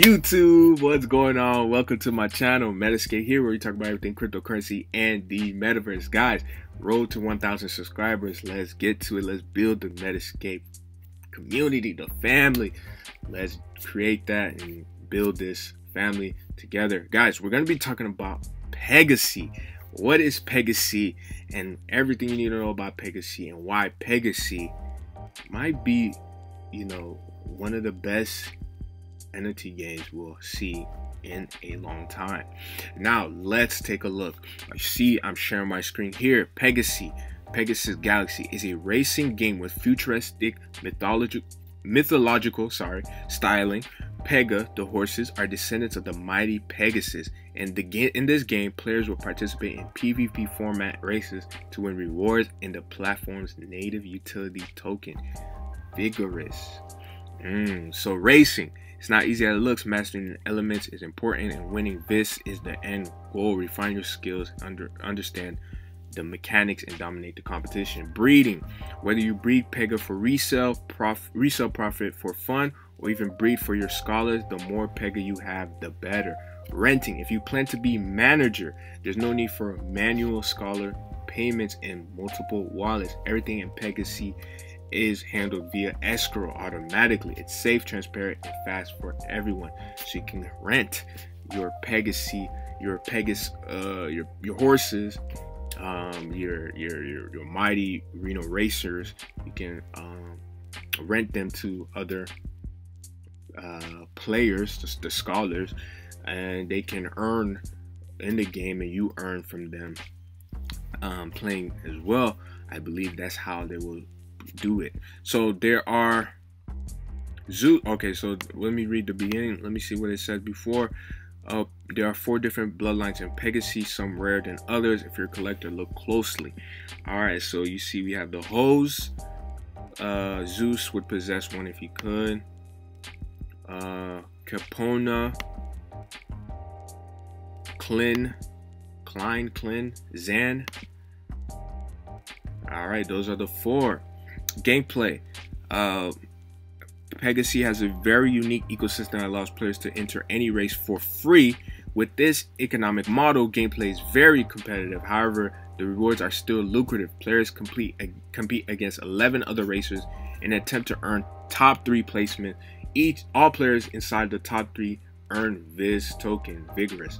YouTube, what's going on? Welcome to my channel, Metascape here, where we talk about everything cryptocurrency and the metaverse. Guys, road to 1,000 subscribers. Let's get to it. Let's build the Metascape community, the family. Let's create that and build this family together. Guys, we're going to be talking about Pegaxy. What is Pegaxy and everything you need to know about Pegaxy and why Pegaxy might be, you know, one of the best NFT games we'll see in a long time. Now let's take a look. I see I'm sharing my screen here. Pegaxy, Pegasus Galaxy is a racing game with futuristic mythological mythological sorry styling pega the horses are descendants of the mighty pegasus and the in this game players will participate in pvp format races to win rewards in the platform's native utility token Vigorus mm, so racing it's not easy as it looks. Mastering elements is important, and winning this is the end goal. Refine your skills, under understand the mechanics, and dominate the competition. Breeding, whether you breed Pega for resale, prof, resale profit for fun, or even breed for your scholars, the more Pega you have, the better. Renting, if you plan to be manager, there's no need for manual scholar payments in multiple wallets. Everything in Pegaxy is handled via escrow automatically. It's safe, transparent, and fast for everyone. So you can rent your Pegaxy, your Pegasus, uh, your your horses, um, your your your your mighty Reno racers. You can um, rent them to other uh, players, the, the scholars, and they can earn in the game, and you earn from them um, playing as well. I believe that's how they will do it. So there are zoo. Okay, so let me read the beginning. Let me see what it said before. Uh, there are four different bloodlines in Pegasus, some rarer than others. If you're a collector, look closely. All right, so you see we have the hose. Uh, Zeus would possess one if he could. Uh, Campona, Klin, Klein, Klin, Zan. All right, those are the four gameplay. Uh, Pegaxy has a very unique ecosystem that allows players to enter any race for free. With this economic model, gameplay is very competitive. However, the rewards are still lucrative. Players complete, compete against 11 other racers in an attempt to earn top three placement. Each all players inside the top three earn Viz token, Vigorus.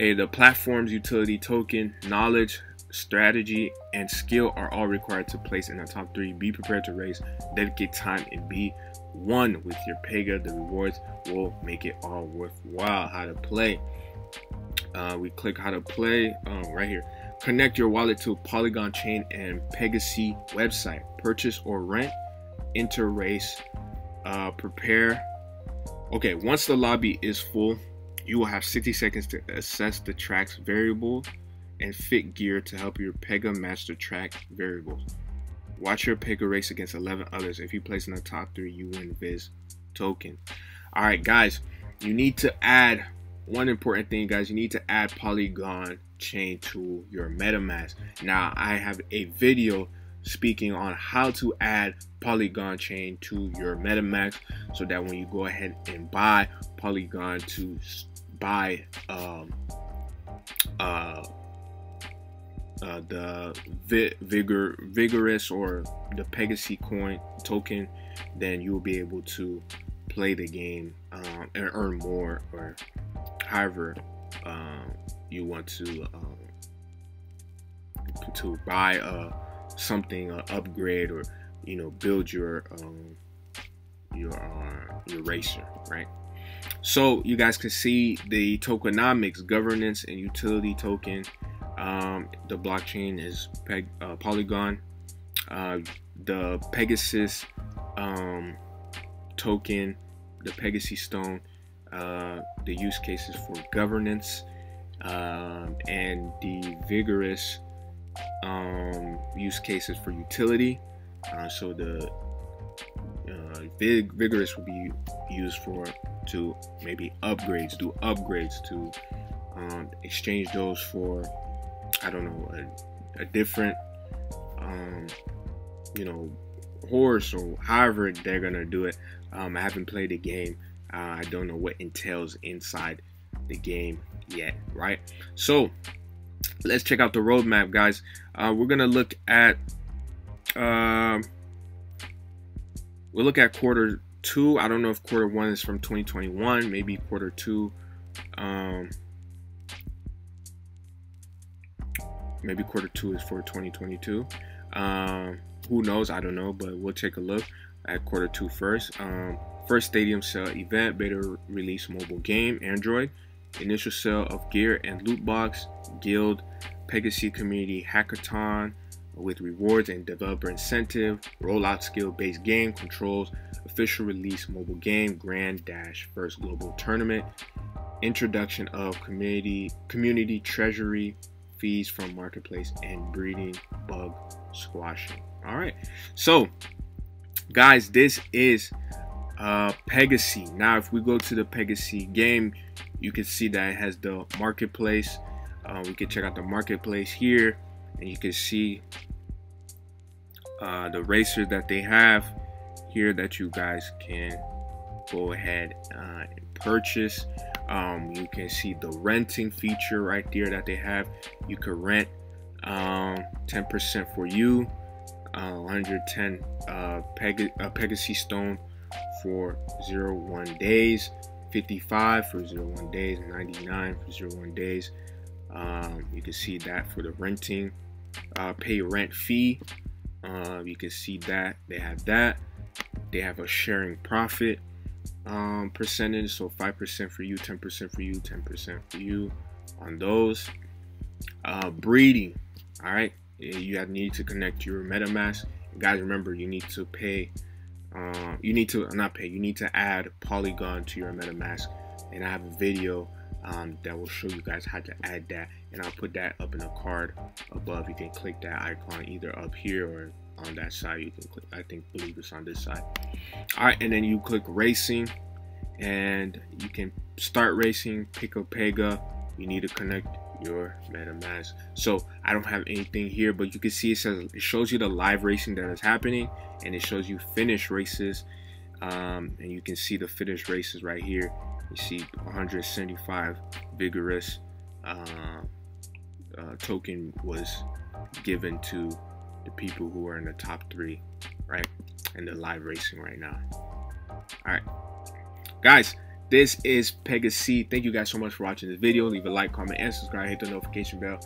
A, the platform's utility token, knowledge, strategy, and skill are all required to place in the top three. Be prepared to race, dedicate time, and be one with your Pega. The rewards will make it all worthwhile. How to play. Uh, we click how to play um, right here. Connect your wallet to Polygon chain and Pegaxy website. Purchase or rent. Enter race. Uh, prepare. Okay, once the lobby is full, you will have 60 seconds to assess the track's variable and fit gear to help your Pega match the track variables. Watch your Pega race against 11 others. If you place in the top three, you win Viz token. All right, guys, you need to add one important thing, guys. You need to add Polygon chain to your MetaMask. Now, I have a video speaking on how to add Polygon chain to your MetaMask so that when you go ahead and buy Polygon to buy um, uh, uh, the vigor Vigorus or the Pegaxy coin token, then you will be able to play the game um, and earn more, or however um, you want to um, to buy uh, something, uh, upgrade, or you know build your um, your uh, your racer, right? So you guys can see the tokenomics, governance, and utility token um, the blockchain is Peg, uh, Polygon. Uh, the Pegasus um, token, the Pegasus Stone, uh, the use cases for governance, um, and the Vigorus um, use cases for utility. Uh, so the uh, Vig- Vigorus will be used for to maybe upgrades, do upgrades to um, exchange those for I don't know, a, a different, um, you know, horse or however they're gonna do it. Um, I haven't played the game Uh, I don't know what entails inside the game yet, right? So let's check out the roadmap, guys. Uh, we're gonna look at um, we'll look at quarter two. I don't know if quarter one is from 2021, maybe quarter two. Um, maybe quarter two is for 2022. Um, who knows? I don't know, but we'll take a look at quarter two first. Um, first stadium sale event, beta release mobile game, Android, initial sale of gear and loot box, guild, Pegasus community hackathon with rewards and developer incentive, rollout skill based game controls, official release mobile game, Grand Dash first global tournament, introduction of community community treasury fees from marketplace and breeding bug squashing. All right, so guys, this is uh, Pegasus. Now, if we go to the Pegasus game, you can see that it has the marketplace. Uh, we can check out the marketplace here, and you can see uh, the racers that they have here that you guys can go ahead uh, and purchase. Um, you can see the renting feature right there that they have. You could rent 10% um, for you, uh, 110 uh, Peg- uh, Pegasus Stone for 01 days, 55 for 01 days, 99 for 01 days. Um, you can see that for the renting, uh, pay rent fee. Uh, you can see that they have that. They have a sharing profit um, percentage, so 5% for you, 10% for you, 10% for you on those. Uh, breeding, all right. You have need to connect your MetaMask. Guys, remember you need to pay. Uh, you need to not pay. You need to add Polygon to your MetaMask, and I have a video um, that will show you guys how to add that, and I'll put that up in a card above. You can click that icon either up here or on that side. You can click. I think believe it's on this side. All right, and then you click racing, and you can start racing. Pick a Pega. You need to connect your MetaMask. So I don't have anything here, but you can see it says it shows you the live racing that is happening, and it shows you finish races, um, and you can see the finish races right here. You see 175 Vigorus uh, uh, token was given to the people who are in the top three, right? In the live racing right now. All right, guys. This is Pegasus. Thank you guys so much for watching this video. Leave a like, comment, and subscribe. Hit the notification bell.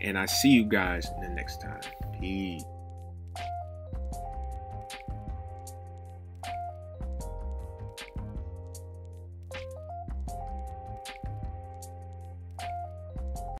And I see you guys in the next time. Peace.